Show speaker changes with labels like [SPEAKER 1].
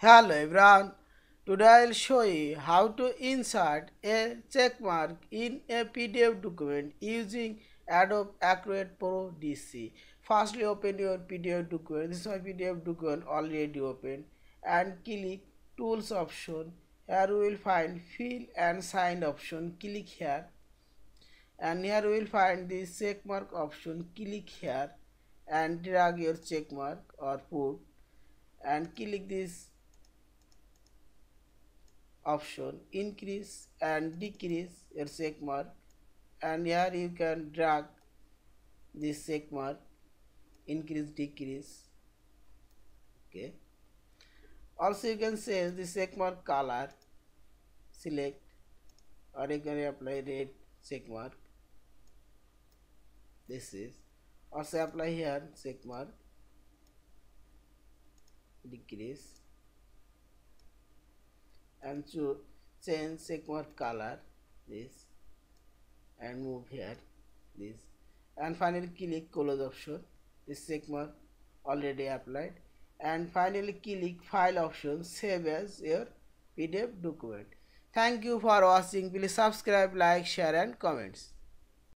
[SPEAKER 1] Hello everyone. Today I will show you how to insert a checkmark in a PDF document using Adobe Acrobat Pro DC. Firstly open your PDF document. This is my PDF document already open and click tools option. Here we will find fill and sign option. Click here and here we will find this checkmark option. Click here and drag your checkmark or put and click this option increase and decrease your check mark. And here you can drag this check mark increase decrease. Okay. Also you can change the check mark color select or you can apply red check mark. This is. Also apply here check mark decrease and to change checkmark color this. And move here this. And finally click close option. This segment already applied. And finally click file option save as your pdf document. Thank you for watching. Please subscribe like share and comments